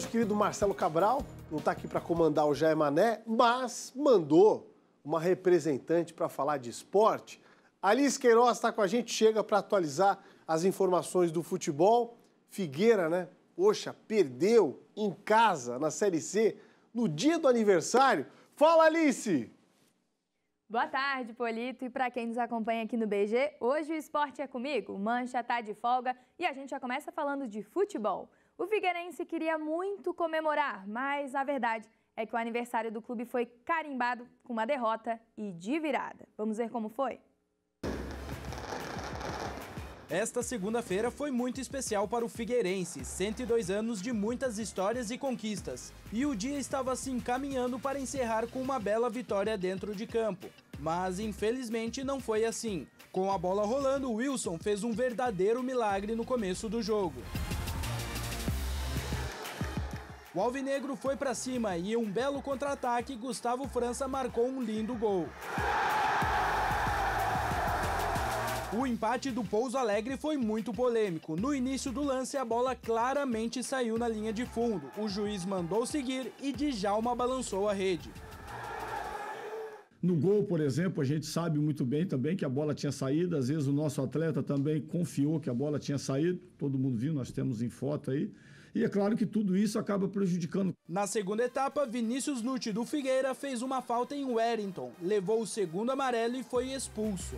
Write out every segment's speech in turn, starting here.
Nosso querido Marcelo Cabral não está aqui para comandar o Jair Mané, mas mandou uma representante para falar de esporte. Alice Queiroz está com a gente, chega para atualizar as informações do futebol. Figueira, né? Poxa, perdeu em casa na Série C no dia do aniversário. Fala, Alice! Boa tarde, Polito. E para quem nos acompanha aqui no BG, hoje o esporte é comigo. Mancha tá de folga e a gente já começa falando de futebol. O Figueirense queria muito comemorar, mas a verdade é que o aniversário do clube foi carimbado com uma derrota e de virada. Vamos ver como foi? Esta segunda-feira foi muito especial para o Figueirense, 102 anos de muitas histórias e conquistas. E o dia estava se encaminhando para encerrar com uma bela vitória dentro de campo. Mas infelizmente não foi assim. Com a bola rolando, Wilson fez um verdadeiro milagre no começo do jogo. O Alvinegro foi para cima e em um belo contra-ataque, Gustavo França marcou um lindo gol. O empate do Pouso Alegre foi muito polêmico. No início do lance, a bola claramente saiu na linha de fundo. O juiz mandou seguir e Djalma balançou a rede. No gol, por exemplo, a gente sabe muito bem também que a bola tinha saído. Às vezes o nosso atleta também confiou que a bola tinha saído. Todo mundo viu, nós temos em foto aí. E é claro que tudo isso acaba prejudicando. Na segunda etapa, Vinícius Nutti do Figueira fez uma falta em Wellington, levou o segundo amarelo e foi expulso.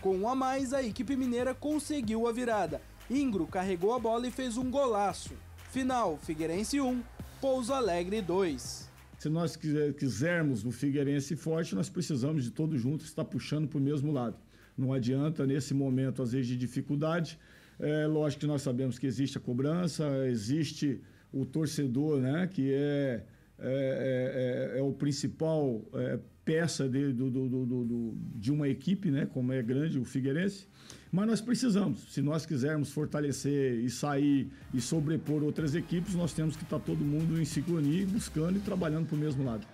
Com um a mais, a equipe mineira conseguiu a virada. Ingro carregou a bola e fez um golaço. Final, Figueirense 1, Pouso Alegre 2. Se nós quisermos o Figueirense forte, nós precisamos de todos juntos estar puxando para o mesmo lado. Não adianta, nesse momento, às vezes, de dificuldade, é, lógico que nós sabemos que existe a cobrança, existe o torcedor, né, que é, é, é, é o principal é, peça de, do, do, do, de uma equipe, né, como é grande o Figueirense. Mas nós precisamos, se nós quisermos fortalecer e sair e sobrepor outras equipes, nós temos que estar todo mundo em sincronia, buscando e trabalhando para o mesmo lado.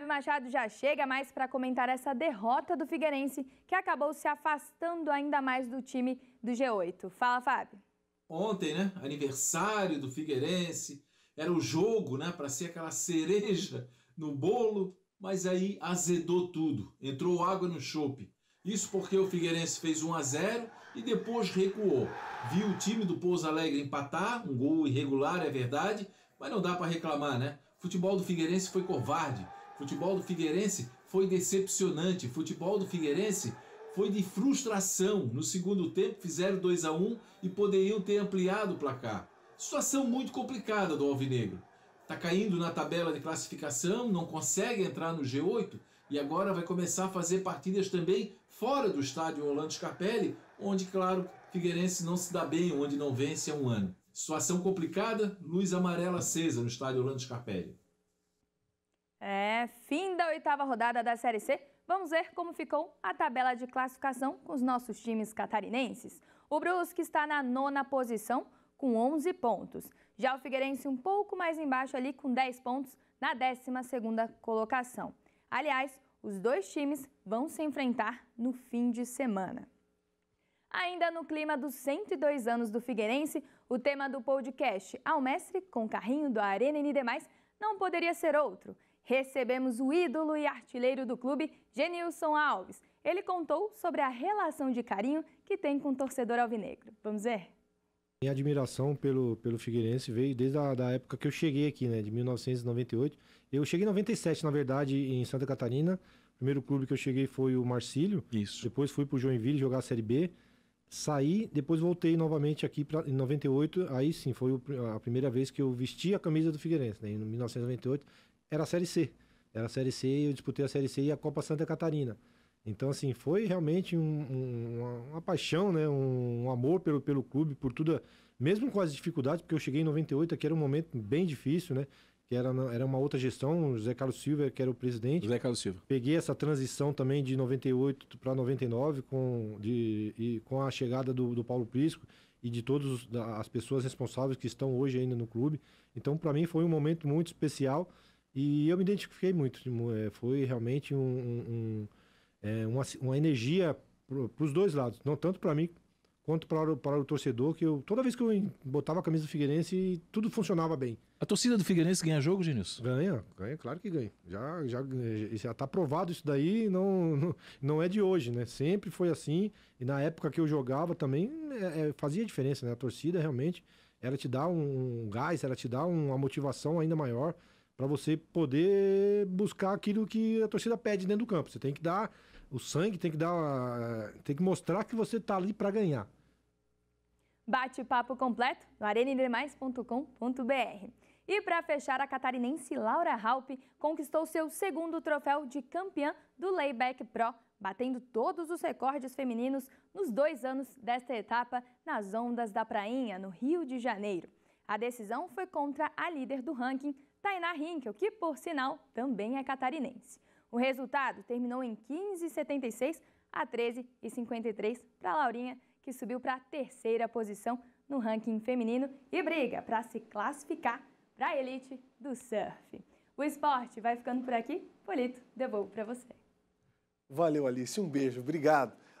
Fábio Machado já chega mais para comentar essa derrota do Figueirense, que acabou se afastando ainda mais do time do G8. Fala, Fábio. Ontem, né? Aniversário do Figueirense. Era o jogo, né? Para ser aquela cereja no bolo, mas aí azedou tudo. Entrou água no chope. Isso porque o Figueirense fez 1 a 0 e depois recuou. Viu o time do Pouso Alegre empatar, um gol irregular, é verdade, mas não dá para reclamar, né? O futebol do Figueirense foi covarde Futebol do Figueirense foi decepcionante. Futebol do Figueirense foi de frustração. No segundo tempo fizeram 2 a 1 e poderiam ter ampliado o placar. Situação muito complicada do Alvinegro. Está caindo na tabela de classificação, não consegue entrar no G8 e agora vai começar a fazer partidas também fora do estádio Orlando Scarpelli, onde, claro, Figueirense não se dá bem, onde não vence há um ano. Situação complicada, luz amarela acesa no estádio Orlando Scarpelli. É, fim da oitava rodada da Série C. Vamos ver como ficou a tabela de classificação com os nossos times catarinenses. O Brusque está na nona posição com 11 pontos. Já o Figueirense um pouco mais embaixo ali com 10 pontos na 12 segunda colocação. Aliás, os dois times vão se enfrentar no fim de semana. Ainda no clima dos 102 anos do Figueirense, o tema do podcast Ao Mestre com carrinho do Arena e demais não poderia ser outro recebemos o ídolo e artilheiro do clube, Genilson Alves. Ele contou sobre a relação de carinho que tem com o torcedor alvinegro. Vamos ver? Minha admiração pelo, pelo Figueirense veio desde a da época que eu cheguei aqui, né, de 1998. Eu cheguei em 97, na verdade, em Santa Catarina. O primeiro clube que eu cheguei foi o Marcílio. Isso. Depois fui para o Joinville jogar a Série B. Saí, depois voltei novamente aqui pra, em 98. Aí sim, foi a primeira vez que eu vesti a camisa do Figueirense, né, em 1998 era a Série C. Era a Série C eu disputei a Série C e a Copa Santa Catarina. Então, assim, foi realmente um, um, uma, uma, paixão, né? Um, um, amor pelo, pelo clube, por tudo, mesmo com as dificuldades, porque eu cheguei em 98, aqui era um momento bem difícil, né? Que era, era uma outra gestão, o Zé Carlos Silva, que era o presidente. Zé Carlos Silva. Peguei essa transição também de 98 para 99, com, de, e, com a chegada do, do Paulo Prisco e de todas as pessoas responsáveis que estão hoje ainda no clube. Então, para mim, foi um momento muito especial. E eu me identifiquei muito. É, foi realmente um, um, um, é, uma, uma energia para os dois lados, não tanto para mim quanto para o, para o torcedor, que eu, toda vez que eu botava a camisa do Figueirense, tudo funcionava bem. A torcida do Figueirense ganha jogo, Genilson? Ganha, ganha, claro que ganha. Já já já está provado isso daí, não, não, não é de hoje, né? Sempre foi assim. E na época que eu jogava também é, é, fazia diferença, né? A torcida realmente ela te dá um, um gás, ela te dá uma motivação ainda maior para você poder buscar aquilo que a torcida pede dentro do campo. Você tem que dar o sangue, tem que dar, tem que mostrar que você está ali para ganhar. Bate-papo completo no arenaindermais.com.br. E para fechar, a catarinense Laura Halpe conquistou seu segundo troféu de campeã do Layback Pro, batendo todos os recordes femininos nos dois anos desta etapa nas ondas da Prainha, no Rio de Janeiro. A decisão foi contra a líder do ranking, Tainá Hinkel, que, por sinal, também é catarinense. O resultado terminou em 15,76 a 13,53 para Laurinha, que subiu para a terceira posição no ranking feminino e briga para se classificar para a elite do surf. O esporte vai ficando por aqui. Polito, devolvo para você. Valeu, Alice. Um beijo. Obrigado.